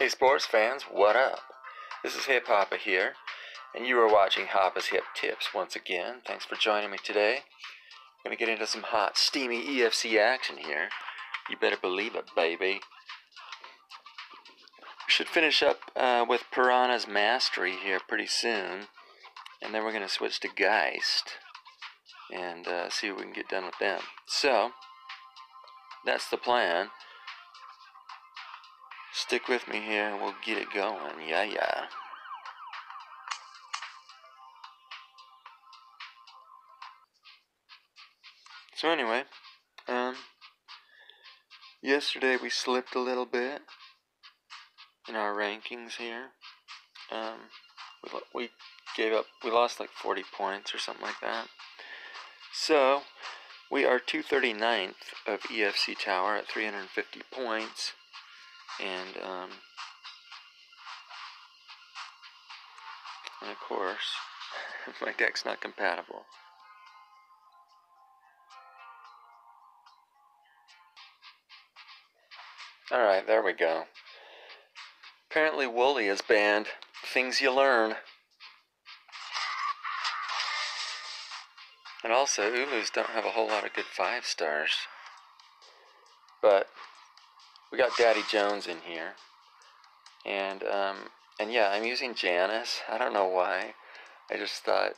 Hey sports fans, what up? This is Hip Hoppa here, and you are watching Hoppa's Hip Tipz once again. Thanks for joining me today. Gonna get into some hot, steamy EFC action here. You better believe it, baby. We should finish up uh, with Piranha's Mastery here pretty soon, and then we're gonna switch to GHEIST and uh, see what we can get done with them. So, that's the plan. Stick with me here and we'll get it going. Yeah, yeah. So anyway, um, yesterday we slipped a little bit in our rankings here. Um, we, we gave up, we lost like 40 points or something like that. So, we are 239th of EFC Tower at 350 points and um, and of course my deck's not compatible. Alright there we go. Apparently Wooly is banned things you learn. And also Ulus don't have a whole lot of good five stars. But we got Daddy Jones in here. And, um, and yeah, I'm using Janice. I don't know why. I just thought,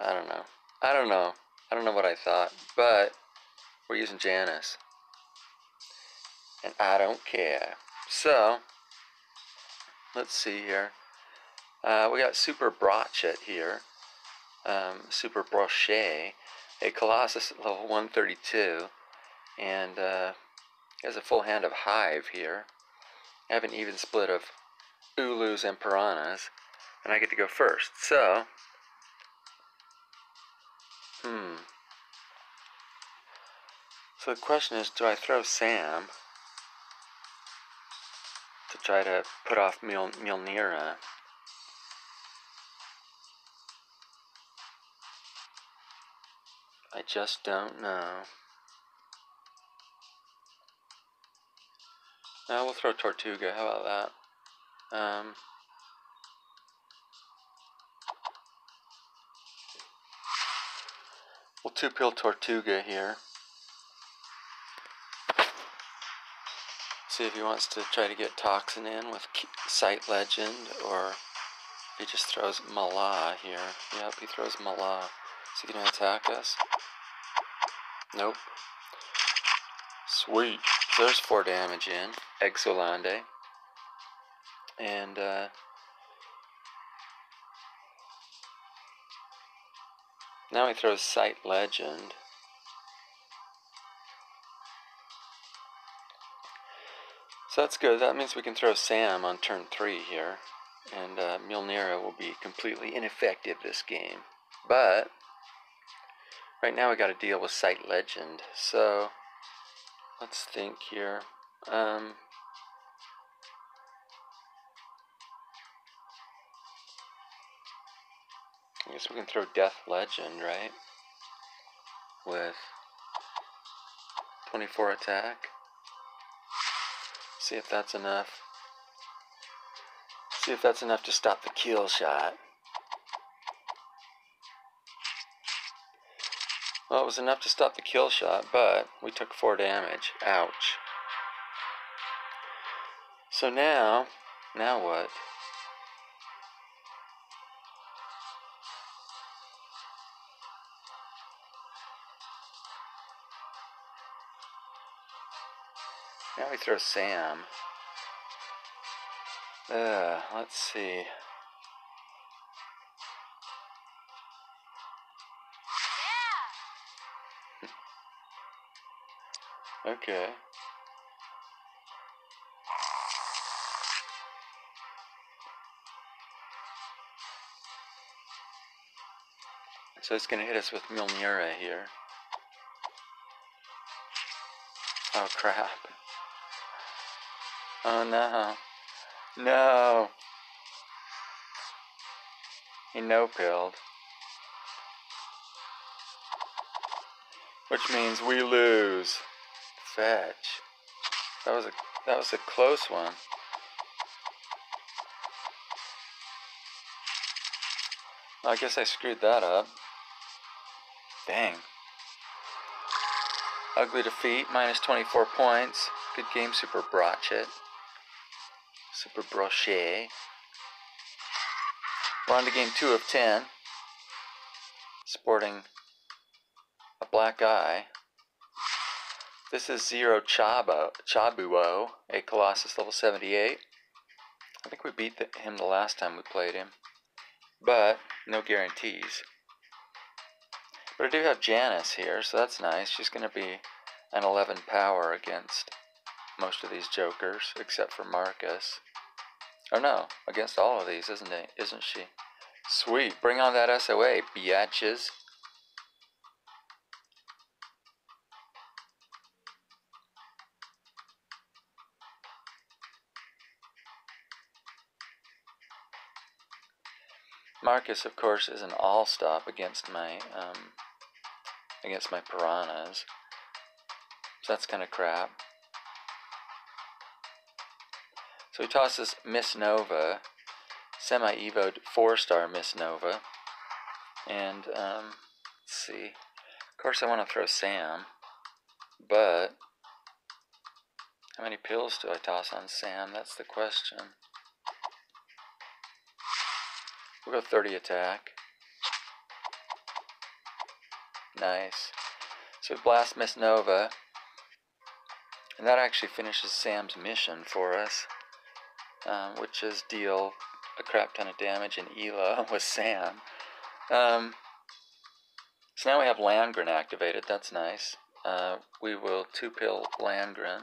I don't know. I don't know. I don't know what I thought. But we're using Janice. And I don't care. So, let's see here. Uh, we got Super Brochet here. Um, Super Brochet. A Colossus level 132. And, uh, he has a full hand of Hive here. I have an even split of Ulus and Piranhas. And I get to go first. So, hmm. So the question is, do I throw Sam to try to put off Mil Mjolnira? I just don't know. Uh, we'll throw Tortuga. How about that? Um, we'll two pill Tortuga here. See if he wants to try to get Toxin in with Sight Legend, or he just throws Mala here. Yep, he throws Mala. Is he going to attack us? Nope. Sweet. So there's four damage in. Exolande. And, uh, now he throws Sight Legend. So that's good. That means we can throw Sam on turn 3 here. And uh, will be completely ineffective this game. But, right now we got to deal with Sight Legend. So, let's think here. Um, I guess we can throw Death Legend, right? With 24 attack. See if that's enough. See if that's enough to stop the kill shot. Well, it was enough to stop the kill shot, but we took 4 damage. Ouch. So now, now what? Now we throw Sam. Uh, let's see. Okay. So it's going to hit us with Mjolnira here. Oh crap. Oh no. No. He no-pilled. Which means we lose fetch. That was a that was a close one. I guess I screwed that up. Dang. Ugly defeat, minus 24 points. Good game, Super Brochet. Super Brochet. We're on to game 2 of 10. Sporting a black eye. This is Zero Chabo, Chabuo, a Colossus level 78. I think we beat the, him the last time we played him. But, no guarantees. But I do have Janice here, so that's nice. She's going to be an 11 power against most of these jokers, except for Marcus. Or no, against all of these, isn't it? Isn't she? Sweet. Bring on that SOA, biatches. Marcus, of course, is an all stop against my um, against my piranhas. So that's kind of crap. So he tosses Miss Nova, semi evoed four star Miss Nova, and um, let's see. Of course, I want to throw Sam, but how many pills do I toss on Sam? That's the question. We'll go 30 attack. Nice. So we blast Miss Nova. And that actually finishes Sam's mission for us. Um, which is deal a crap ton of damage in Ela with Sam. Um, so now we have Landgren activated. That's nice. Uh, we will two-pill Landgren.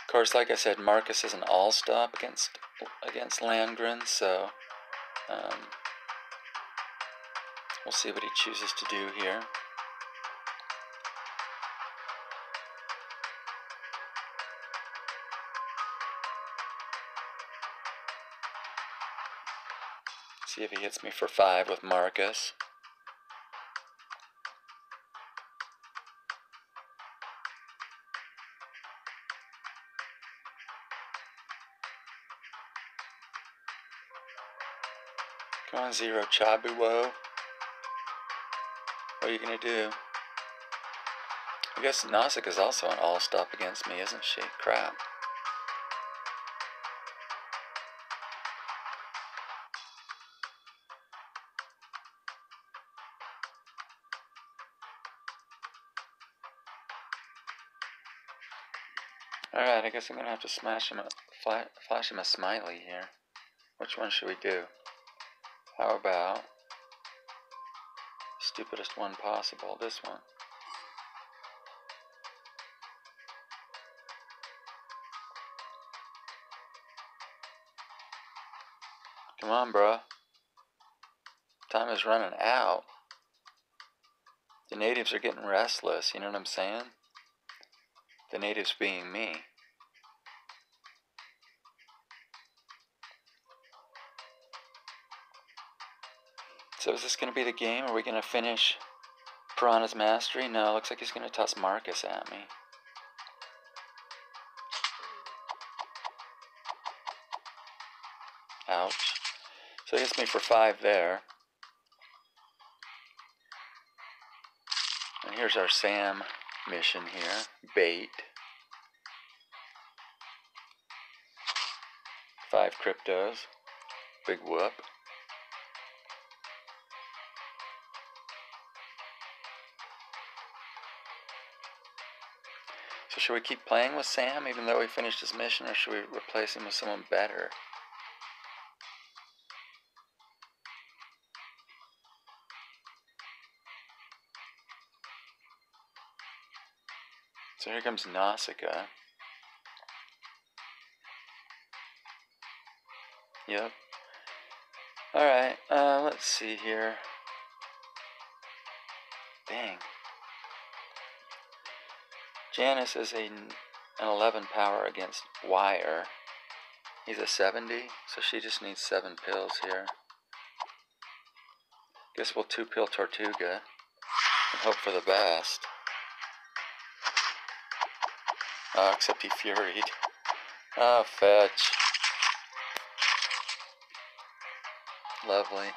Of course, like I said, Marcus is an all-stop against against Landgren, so um, we'll see what he chooses to do here. See if he hits me for five with Marcus. Zero Chabuwo. What are you gonna do? I guess is also an all-stop against me, isn't she? Crap. Alright, I guess I'm gonna have to smash him a, flash him a smiley here. Which one should we do? How about stupidest one possible, this one. Come on, bruh. Time is running out. The natives are getting restless, you know what I'm saying? The natives being me. So is this going to be the game? Are we going to finish Piranha's Mastery? No, looks like he's going to toss Marcus at me. Ouch. So he hits me for five there. And here's our Sam mission here. Bait. Five cryptos. Big whoop. So should we keep playing with Sam even though he finished his mission, or should we replace him with someone better? So here comes Nausicaa. Yep. Alright, uh, let's see here. Dang. Janice is a, an 11 power against Wire. He's a 70, so she just needs 7 pills here. Guess we'll 2 pill Tortuga and hope for the best. Oh, except he furied. Oh, ah, fetch. Lovely.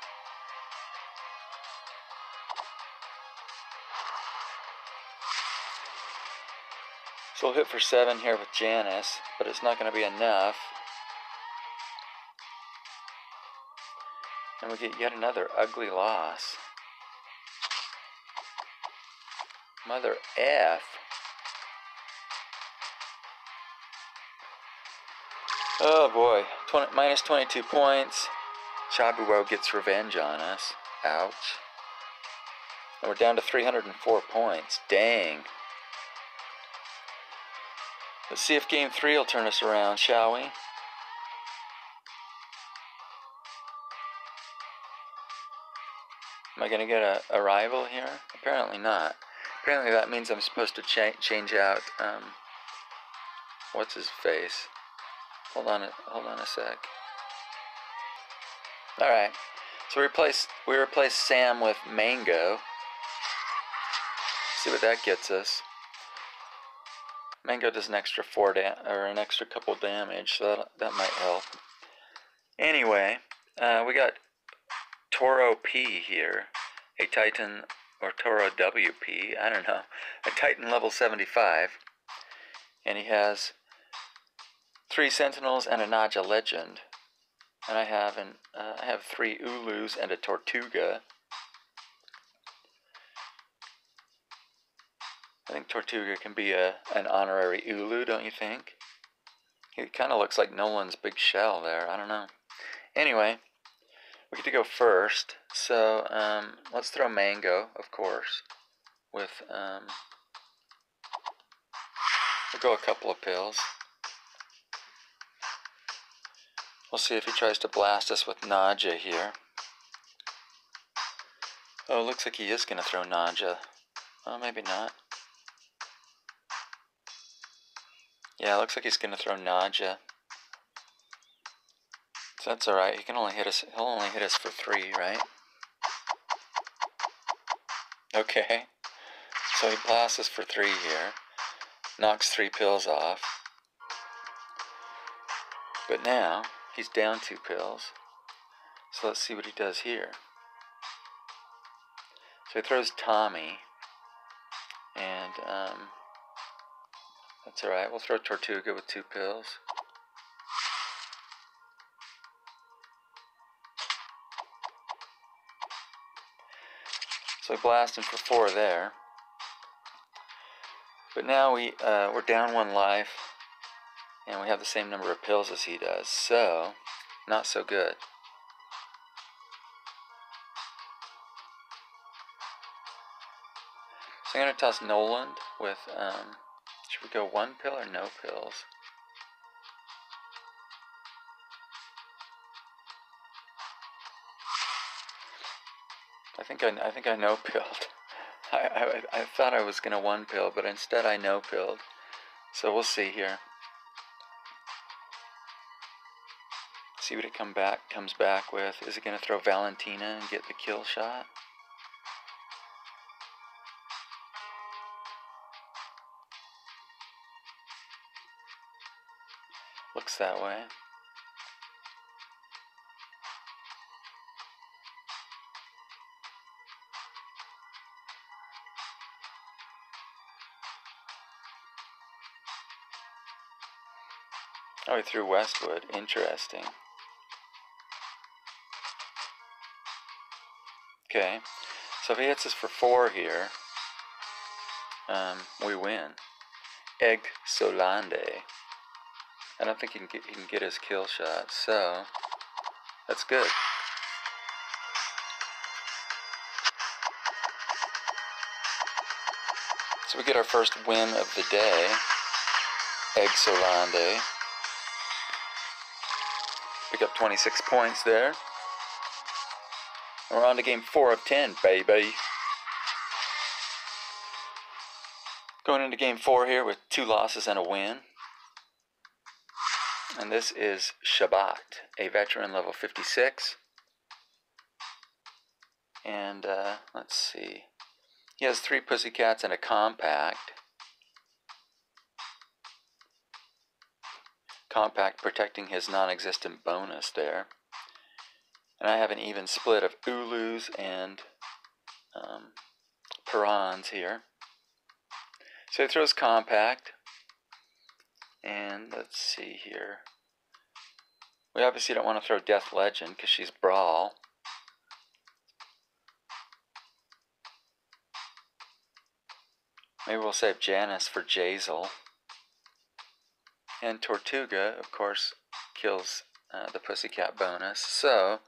We'll hit for seven here with Janice, but it's not going to be enough. And we get yet another ugly loss. Mother F. Oh boy, 20, minus 22 points. Chabuwo gets revenge on us. Ouch. And we're down to 304 points. Dang. Let's see if game three will turn us around, shall we? Am I going to get a, a, rival here? Apparently not. Apparently that means I'm supposed to cha change out, um, what's his face? Hold on, a, hold on a sec. All right, so we replace we replace Sam with Mango. See what that gets us. Mango does an extra four or an extra couple damage, so that that might help. Anyway, uh, we got Toro P here, a Titan or Toro WP, I don't know, a Titan level 75, and he has three Sentinels and a Naja Legend, and I have an uh, I have three Ulus and a Tortuga. I think Tortuga can be a an honorary Ulu, don't you think? He kind of looks like Nolan's big shell there. I don't know. Anyway, we get to go first. So um, let's throw Mango, of course, with um, we'll go a couple of pills. We'll see if he tries to blast us with Naja here. Oh, looks like he is going to throw Naja. Oh, maybe not. Yeah, looks like he's going to throw Naja. So that's alright. He can only hit us. He'll only hit us for three, right? Okay. So he blasts us for three here. Knocks three pills off. But now, he's down two pills. So let's see what he does here. So he throws Tommy. And, um, that's alright. We'll throw Tortuga with two pills. So blast him for four there. But now we, uh, we're down one life, and we have the same number of pills as he does, so not so good. So I'm going to toss Noland with, um, should we go one pill or no pills? I think I, I think I no pilled. I, I, I thought I was gonna one pill, but instead I no pilled. So we'll see here. See what it come back comes back with. Is it gonna throw Valentina and get the kill shot? Looks that way. Oh, he threw Westwood. Interesting. Okay, so if he hits us for four here, um, we win. Egg Solande. I don't think he can get he can get his kill shot, so that's good. So we get our first win of the day. Egg Solande. Pick up 26 points there. We're on to game 4 of 10, baby. Going into game 4 here with two losses and a win. And this is Shabbat, a veteran level 56. And uh, let's see. He has three pussycats and a compact. Compact protecting his non existent bonus there. And I have an even split of Ulus and um, Pirans here. So he throws compact. And let's see here. We obviously don't want to throw Death Legend because she's Brawl. Maybe we'll save Janice for Jazel. And Tortuga, of course, kills uh, the Pussycat bonus. So,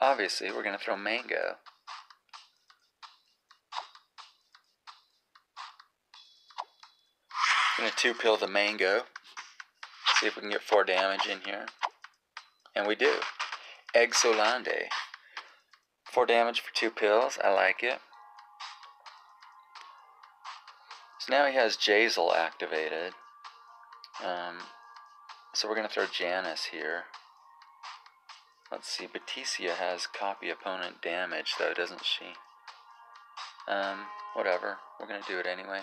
obviously, we're going to throw Mango. Going to two pill the Mango. See if we can get four damage in here. And we do. Egg Solande. Four damage for two pills. I like it. So now he has Jazel activated. Um, so we're going to throw Janice here. Let's see, Baticia has copy opponent damage though, doesn't she? Um, whatever. We're going to do it anyway.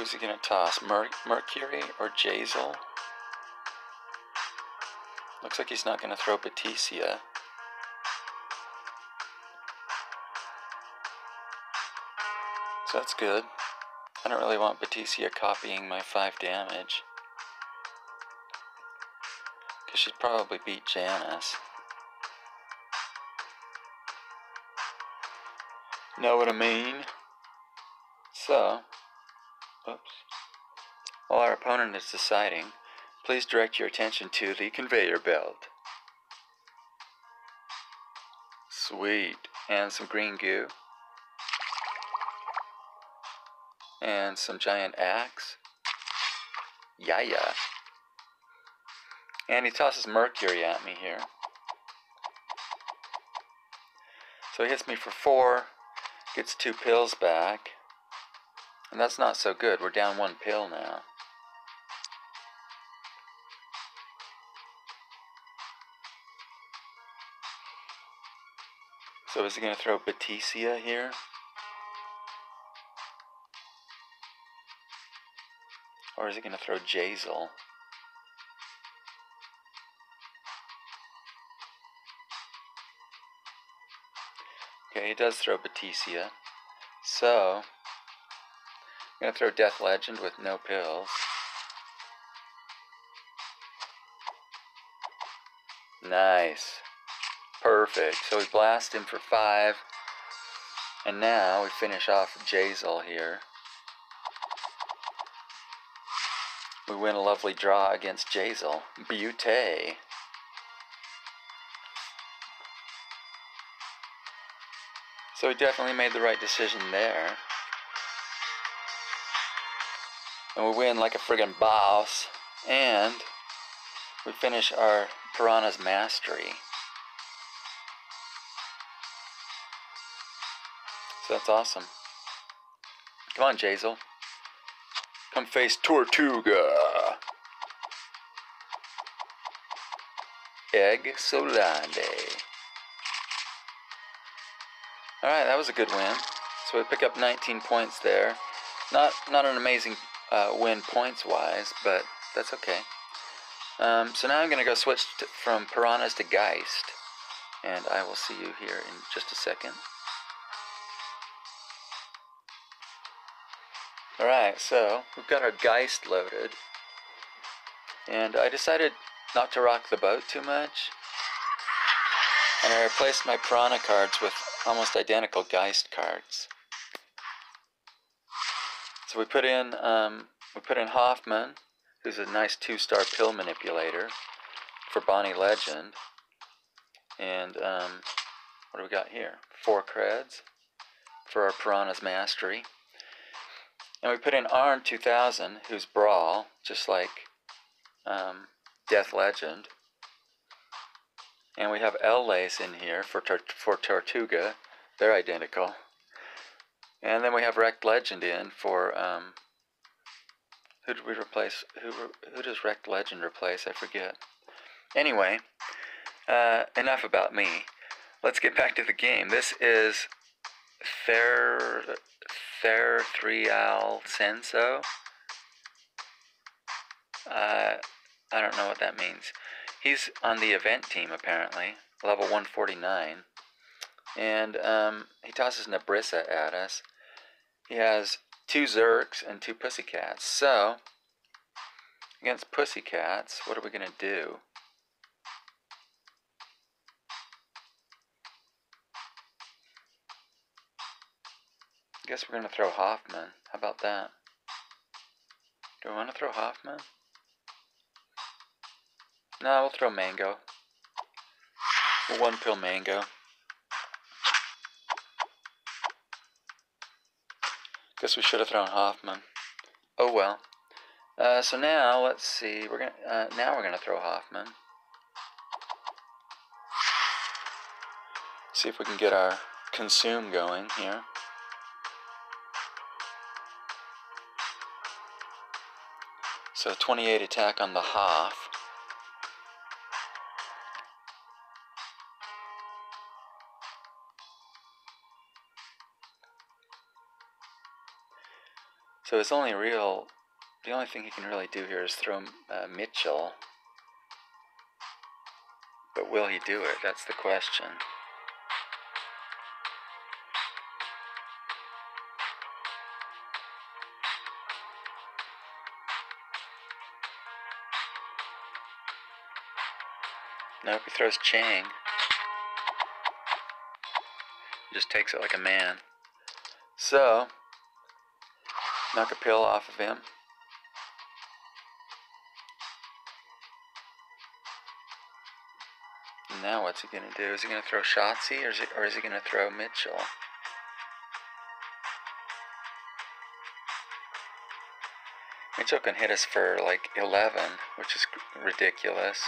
Who's he going to toss? Mer Mercury or Jazel? Looks like he's not going to throw Baticia. So that's good. I don't really want Baticia copying my 5 damage. Because she'd probably beat Janice. Know what I mean? So, oops. While our opponent is deciding, please direct your attention to the conveyor belt. Sweet. And some green goo. And some giant axe. Yeah, yeah. And he tosses mercury at me here. So he hits me for four, gets two pills back. And that's not so good. We're down one pill now. So is he going to throw Baticia here? Or is he going to throw Jazel? Okay, he does throw Baticia. So, I'm going to throw Death Legend with no pills. Nice. Perfect. So we blast him for five. And now we finish off Jazel here. We win a lovely draw against Jazel. Beauty. So we definitely made the right decision there. And we win like a friggin' boss. And we finish our Piranha's Mastery. So that's awesome. Come on, Jazel. Come face Tortuga. Egg Solande. Alright, that was a good win. So we pick up 19 points there. Not not an amazing uh, win points-wise, but that's okay. Um, so now I'm going to go switch to, from Piranhas to GHEIST. And I will see you here in just a second. Alright, so we've got our GHEIST loaded. And I decided not to rock the boat too much. And I replaced my Piranha cards with almost identical GHEIST cards. So we put in um, we put in Hoffman, who's a nice two-star pill manipulator for Bonnie Legend, and um, what do we got here? Four creds for our Piranha's Mastery, and we put in Arn 2000, who's Brawl, just like um, Death Legend. And we have L Lace in here for, for Tortuga. They're identical. And then we have Wrecked Legend in for, um, who did we replace? Who, who does Wrecked Legend replace? I forget. Anyway, uh, enough about me. let's get back to the game. This is Fair Fair Threal Senso. Uh, I don't know what that means. He's on the event team apparently, level 149, and um, he tosses Nabrissa at us. He has two Zerks and two Pussycats. So against Pussycats, what are we gonna do? I guess we're going to throw Hoffman. How about that? Do we want to throw Hoffman? No, we'll throw Mango. We'll one pill Mango. Guess we should have thrown Hoffman. Oh well. Uh, so now let's see. We're gonna uh, now we're gonna throw Hoffman. See if we can get our consume going here. So 28 attack on the Hoff. So his only real, the only thing he can really do here is throw uh, Mitchell. But will he do it? That's the question. Nope, he throws Chang. Just takes it like a man. So, knock a pill off of him. Now what's he going to do? Is he going to throw Shotzzy or is, he, or is he going to throw Mitchell? Mitchell can hit us for like 11, which is ridiculous.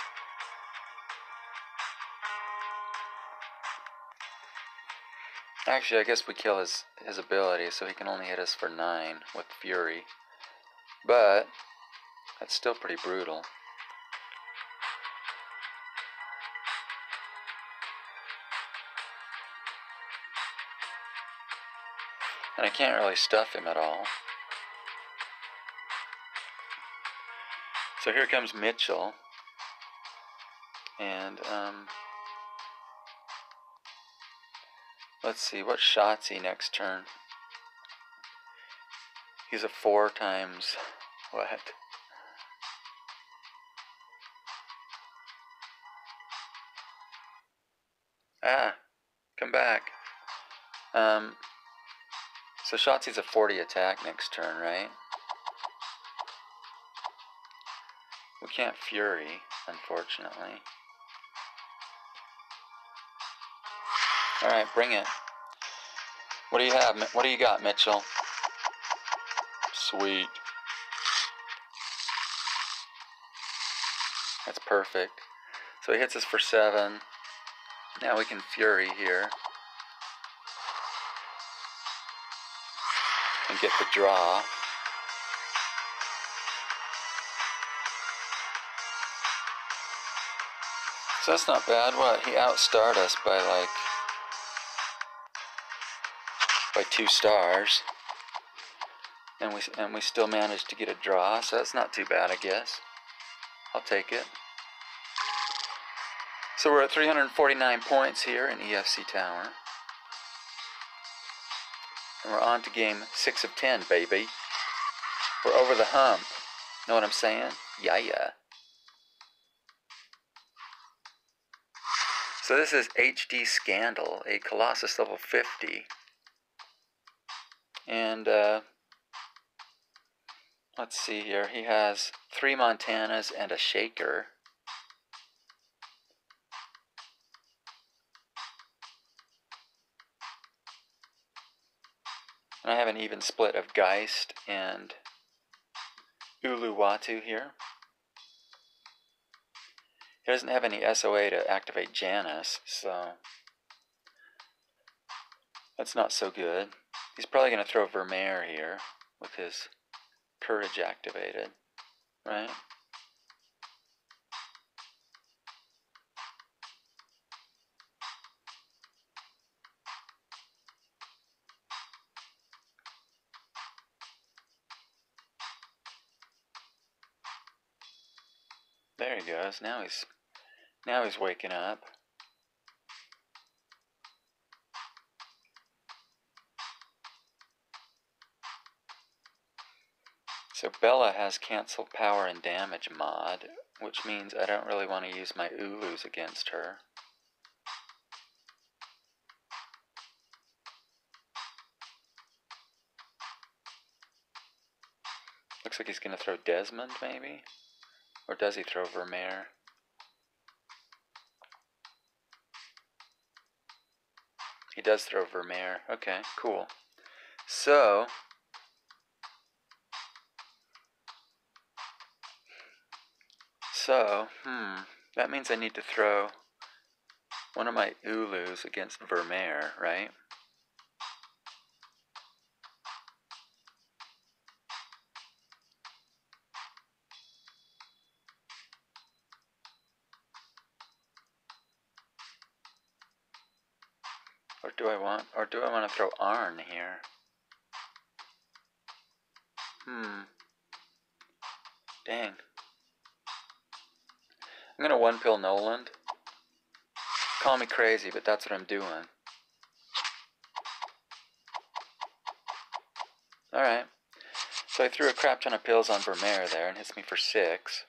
Actually, I guess we kill his, his ability, so he can only hit us for 9 with Fury. But, that's still pretty brutal. And I can't really stuff him at all. So here comes Mitchell. And, um, Let's see, what Shotzzy next turn? He's a four times what? Ah, come back. Um, so Shotzzy's a 40 attack next turn, right? We can't Fury, unfortunately. All right, bring it. What do you have? What do you got, Mitchell? Sweet. That's perfect. So he hits us for seven. Now we can Fury here. And get the draw. So that's not bad. What? He outstarred us by like by two stars. And we, and we still managed to get a draw, so that's not too bad, I guess. I'll take it. So we're at 349 points here in EFC Tower. And we're on to game 6 of 10, baby. We're over the hump. Know what I'm saying? Yeah, yeah. So this is HD Scandal, a Colossus level 50. And uh, let's see here. He has three Montanas and a Shaker. And I have an even split of GHEIST and Ulu Watu here. He doesn't have any SOA to activate Janus, so that's not so good. He's probably going to throw Vermeer here with his courage activated, right? There he goes. Now he's now he's waking up. So Bella has cancel power and damage mod, which means I don't really want to use my Ulus against her. Looks like he's going to throw Desmond, maybe? Or does he throw Vermeer? He does throw Vermeer. Okay, cool. So, so, hmm, that means I need to throw one of my Ulus against Vermeer, right? Or do I want, or do I want to throw Arn here? Hmm. Dang. I'm gonna one pill Noland. Call me crazy, but that's what I'm doing. Alright. So I threw a crap ton of pills on Vermeer there and hits me for six.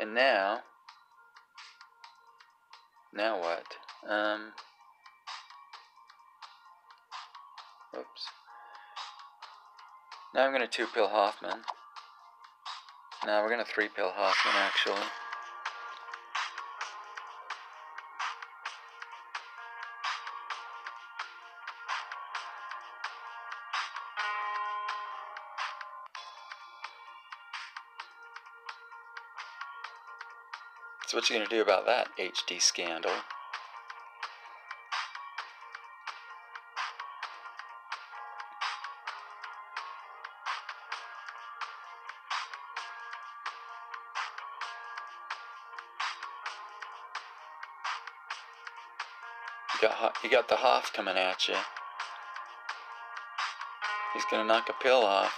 And now, now what? Um, oops. Now I'm to two pill Hoffman. Now we're going to three pill Hoffman actually. So what you going to do about that HD scandal? You got, you got the Hoff coming at you. He's gonna knock a pill off.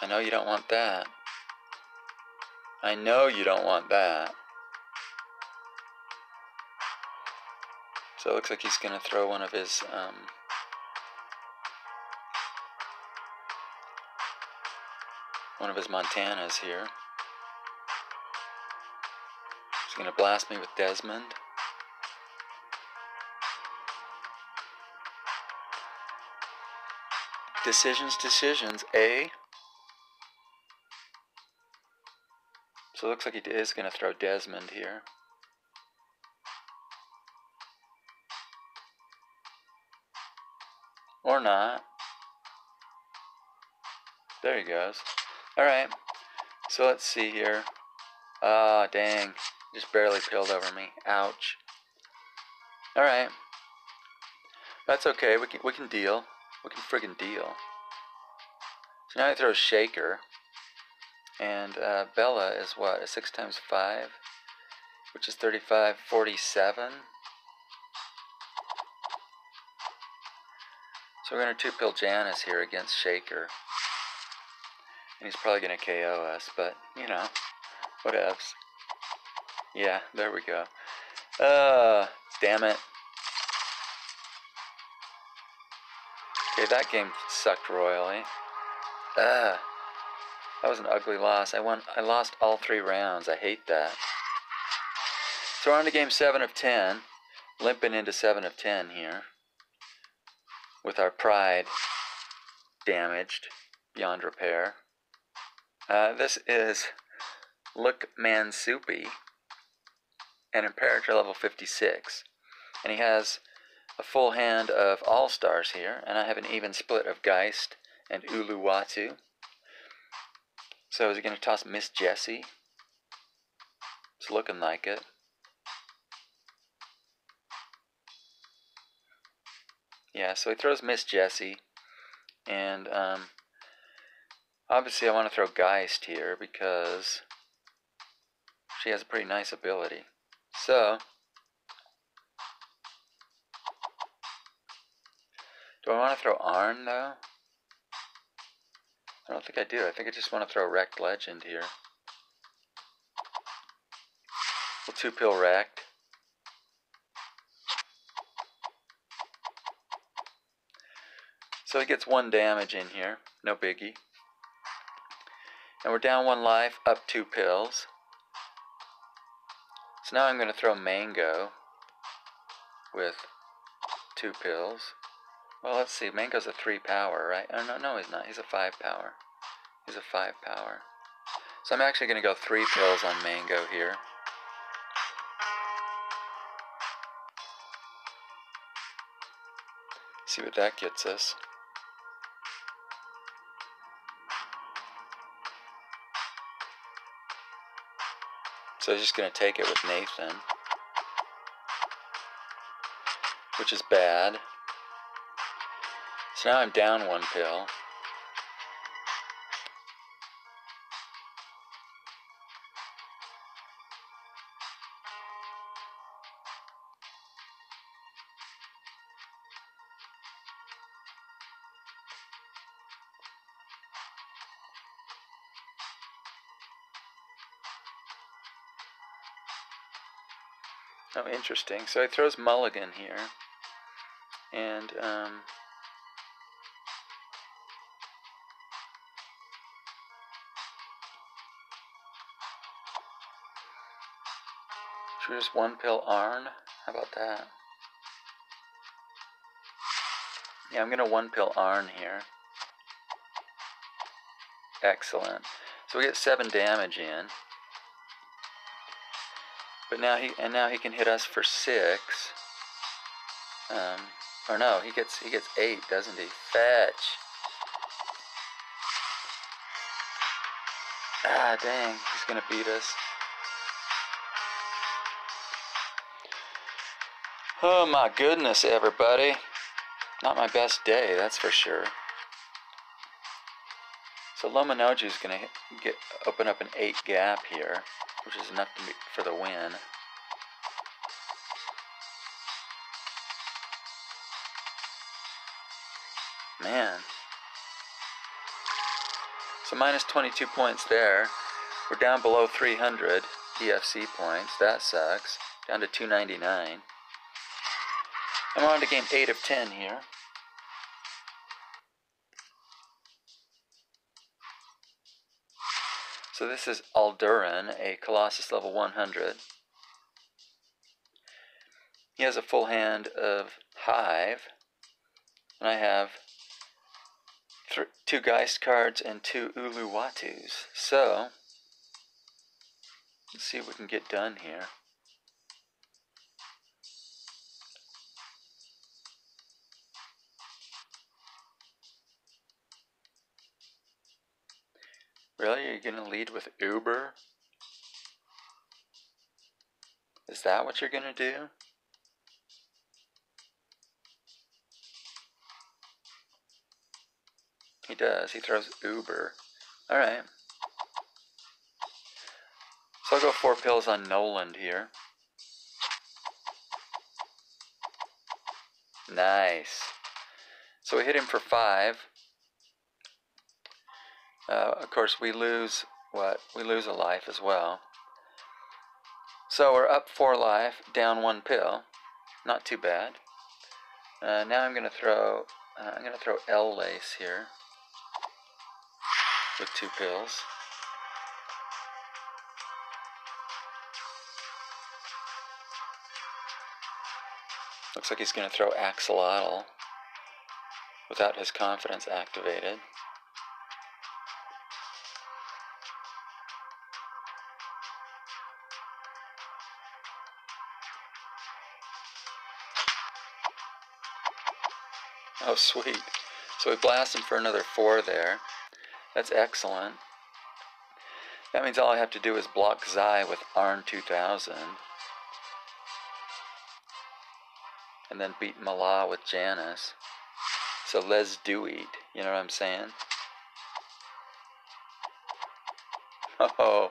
I know you don't want that. I know you don't want that. So it looks like he's gonna throw one of his um, one of his Montanas here. He's gonna blast me with Desmond. Decisions, decisions, A. So it looks like he is going to throw Desmond here. Or not. There he goes. Alright. So let's see here. Ah, oh, dang. Just barely peeled over me. Ouch. Alright. That's okay. We can, we can deal. Can friggin' deal. So now I throw Shaker. And uh, Bella is what? A 6 times 5? Which is 35, 47. So we're going to 2 pill Janice here against Shaker. And he's probably going to KO us, but, you know, whatevs. Yeah, there we go. Uh, damn it. Okay, that game sucked royally. Ugh. That was an ugly loss. I won I lost all three rounds. I hate that. So we're on to game seven of ten. Limping into seven of ten here. With our pride damaged beyond repair. Uh, this is Look Man Soupy and Imperator level 56. And he has a full hand of all stars here, and I have an even split of GHEIST and Ulu Watu. So is he going to toss Miss Jessie? It's looking like it. Yeah, so he throws Miss Jessie, and um, obviously I want to throw Geist here because she has a pretty nice ability. So, Do I want to throw Arn, though? I don't think I do. I think I just want to throw Wrecked Legend here. Little two pill wrecked. So he gets one damage in here, no biggie. And we're down one life, up two pills. So now I'm going to throw Mango with two pills. Well, let's see. Mango's a three power, right? Oh, no, no, he's not. He's a five power. He's a five power. So I'm actually going to go three pills on Mango here. See what that gets us. So he's just going to take it with Nathan. Which is bad. So now I'm down one pill. Oh, interesting. So he throws Mulligan here. And, um, Just one pill Arn? How about that? Yeah, I'm gonna one pill Arn here. Excellent. So we get seven damage in. But now he and now he can hit us for six. Um, or no, he gets he gets eight, doesn't he? Fetch. Ah, dang, he's gonna beat us. Oh my goodness, everybody. Not my best day, that's for sure. So Lomanoju's gonna get open up an eight gap here which is enough be, for the win. Man. So minus 22 points there. We're down below 300 EFC points. That sucks. Down to 299. We're on to game 8 of 10 here. So this is Alduran, a Colossus level 100. He has a full hand of Hive, and I have two GHEIST cards and two Ulu Watus. So, let's see what we can get done here. Really? Are you going to lead with Uber? Is that what you're going to do? He does. He throws Uber. Alright. So I'll go four pills on Noland here. Nice. So we hit him for five. Uh, of course, we lose what? We lose a life as well. So we're up four life, down one pill. Not too bad. Uh, now I'm going to throw, uh, I'm going to throw L lace here with two pills. Looks like he's going to throw axolotl without his confidence activated. Oh, sweet. So we blast him for another four there. That's excellent. That means all I have to do is block Zai with Arn 2000. And then beat Malah with Janus. So let's do it. You know what I'm saying? Oh,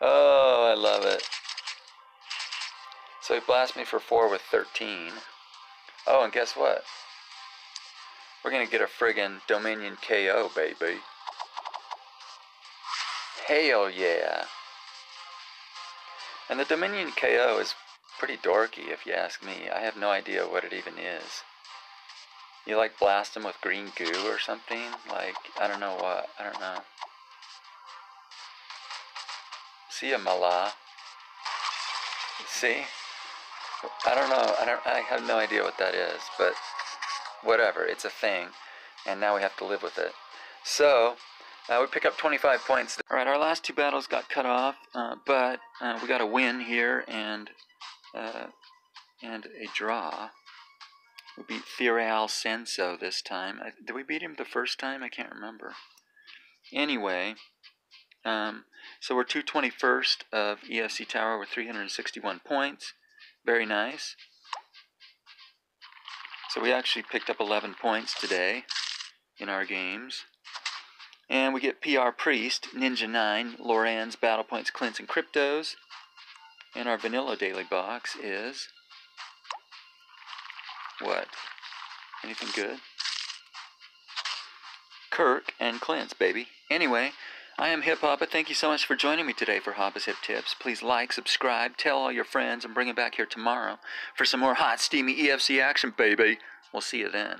oh, I love it. So he blasts me for 4 with 13. Oh, and guess what? We're gonna get a friggin' Dominion KO, baby. Hell yeah. And the Dominion KO is pretty dorky, if you ask me. I have no idea what it even is. You like blast with green goo or something? Like, I don't know what. I don't know. See ya, Mala. See? I don't know. I don't. I have no idea what that is, but whatever. It's a thing, and now we have to live with it. So uh, we pick up 25 points. All right, our last two battles got cut off, uh, but uh, we got a win here and uh, and a draw. We beat Thirial Senso this time. I, did we beat him the first time? I can't remember. Anyway, um, so we're 221st of EFC Tower with 361 points. Very nice. So we actually picked up 11 points today in our games. And we get PR Priest, Ninja 9, Loran's, Battle Points, Clintz, and Cryptos. And our vanilla daily box is. What? Anything good? Kirk and Clintz, baby. Anyway, I am HipHoppa. Thank you so much for joining me today for Hoppa's Hip Tipz. Please like, subscribe, tell all your friends, and bring it back here tomorrow for some more hot, steamy EFC action, baby. We'll see you then.